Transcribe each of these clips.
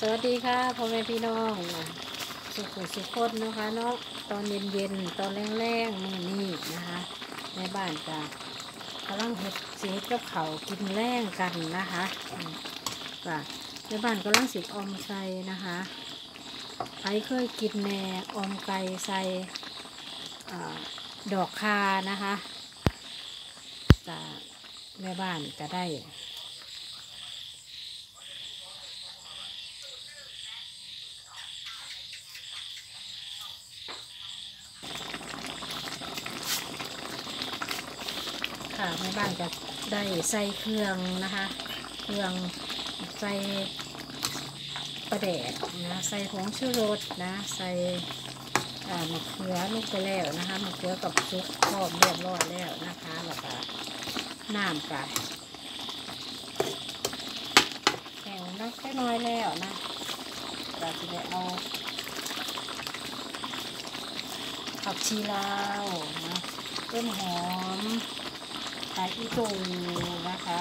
สวัสดีค่ะพ่อแม่พี่น้องสุขุสุขนนะคะเนาะตอนเย็นๆตอนแรงๆมือนี้นะคะในบ้านจะกำลังเห็ดสีกับเขากินแรงกันนะคะอืมว่ในบ้านกำลังสิออมใส่นะคะใครเคยกินแหนออมไก่ใส่ดอกคานะคะจะแม่บ้านจะได้ ค่ะแม่บ้านจะได้ใส่เครื่องนะคะ เครื่องใส่ประแดกนะใส่ผงชูรสนะใส่มะเขือลงไปแล้วนะคะมะเขือกับซุปพร้อมเรียบร้อยแล้วนะคะแล้วก็น้ำกับแห้งนักแค่น้อยแล้วนะเราจะได้เอาผักชีลาวนะต้นหอม ใส่อีตูนะคะ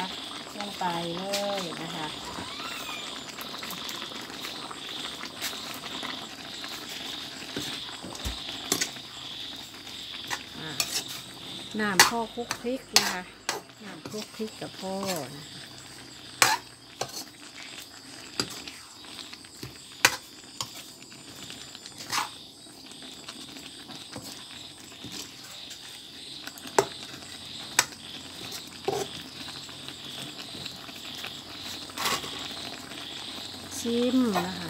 ลงไปเลยนะคะน้ำพ่อคลุกพริกนะคะน้ำคลุกพริกกับพ่อนะคะ ชิมนะคะ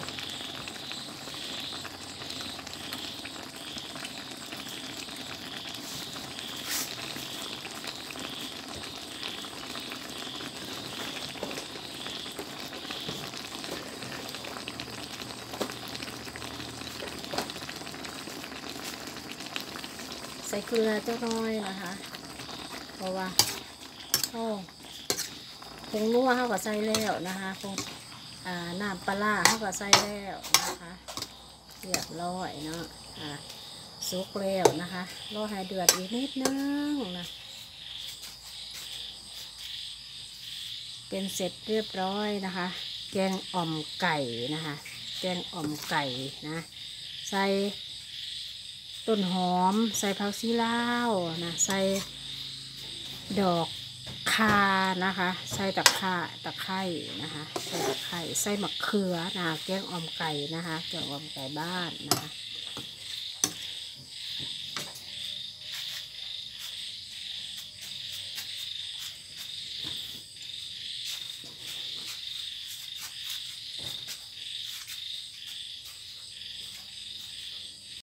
ใส่เกลือเจ้าน้อยนะคะ เพราะว่าโอ้ผงนัวเขาก็ใส่แล้วนะคะผง อ่าน้ำปลาร้าเขาก็ใส่แล้วนะคะเรียบร้อยเนาะอ่าสุกแล้วนะคะรอให้เดือดอีกนิดนึงนะเป็นเสร็จเรียบร้อยนะคะ แกงอ่อมไก่นะคะ แกงอ่อมไก่นะใส่ต้นหอม ใส่ผักซีลาวนะใส่ดอก คานะคะใส่ตะข่าตะไคร่นะคะใส่ตะไคร่ใส่มะเขือนะคะแกงอมไก่นะคะแกงอมไก่บ้านนะคะ